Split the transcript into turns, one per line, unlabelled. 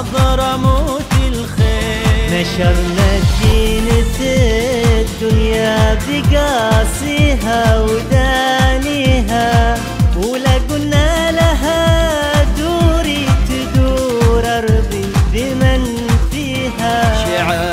حضرموت الخير.
نشرنا الدين في الدنيا بقاسيها ودانيها ولا قلنا لها دوري تدور أرضي بمن فيها.
شعار